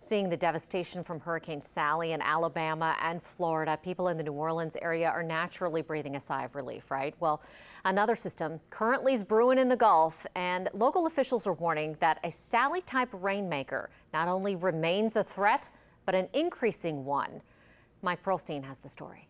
Seeing the devastation from Hurricane Sally in Alabama and Florida, people in the New Orleans area are naturally breathing a sigh of relief, right? Well, another system currently is brewing in the Gulf, and local officials are warning that a Sally type rainmaker not only remains a threat, but an increasing one. Mike Perlstein has the story.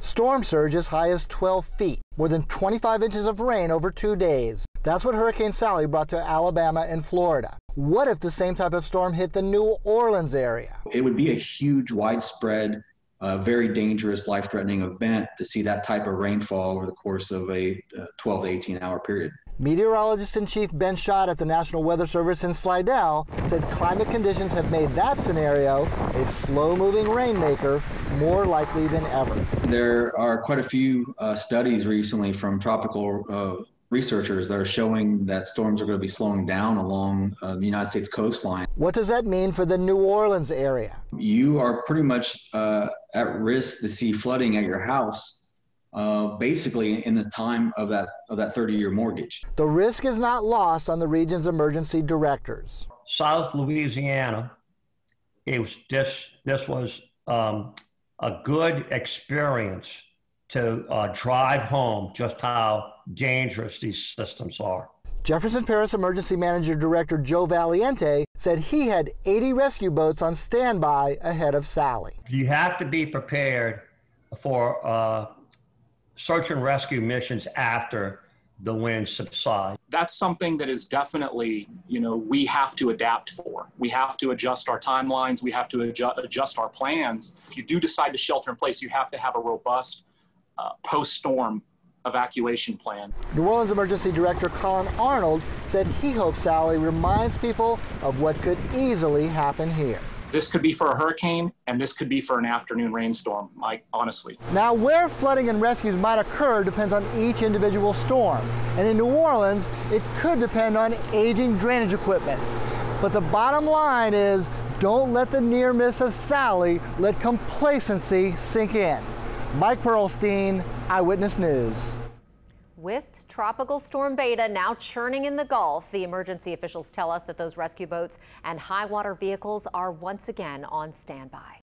Storm surge as high as 12 feet, more than 25 inches of rain over two days. That's what Hurricane Sally brought to Alabama and Florida. What if the same type of storm hit the New Orleans area? It would be a huge, widespread, uh, very dangerous, life threatening event to see that type of rainfall over the course of a uh, 12 to 18 hour period. Meteorologist in chief Ben Schott at the National Weather Service in Slidell said climate conditions have made that scenario, a slow moving rainmaker, more likely than ever. There are quite a few uh, studies recently from tropical uh, researchers that are showing that storms are going to be slowing down along uh, the United States coastline. What does that mean for the New Orleans area? You are pretty much uh, at risk to see flooding at your house. Uh, basically, in the time of that of that 30-year mortgage. The risk is not lost on the region's emergency directors. South Louisiana, it was this this was um, a good experience to uh, drive home just how dangerous these systems are. Jefferson Parish Emergency Manager Director Joe Valiente said he had 80 rescue boats on standby ahead of Sally. You have to be prepared for uh, search and rescue missions after the wind subside. That's something that is definitely, you know, we have to adapt for. We have to adjust our timelines. We have to adjust, adjust our plans. If you do decide to shelter in place, you have to have a robust uh, post-storm evacuation plan. New Orleans Emergency Director Collin Arnold said he hopes Sally reminds people of what could easily happen here. This could be for a hurricane, and this could be for an afternoon rainstorm, Mike, honestly. Now, where flooding and rescues might occur depends on each individual storm. And in New Orleans, it could depend on aging drainage equipment. But the bottom line is don't let the near miss of Sally let complacency sink in. Mike Perlstein, Eyewitness News. With Tropical Storm Beta now churning in the Gulf, the emergency officials tell us that those rescue boats and high water vehicles are once again on standby.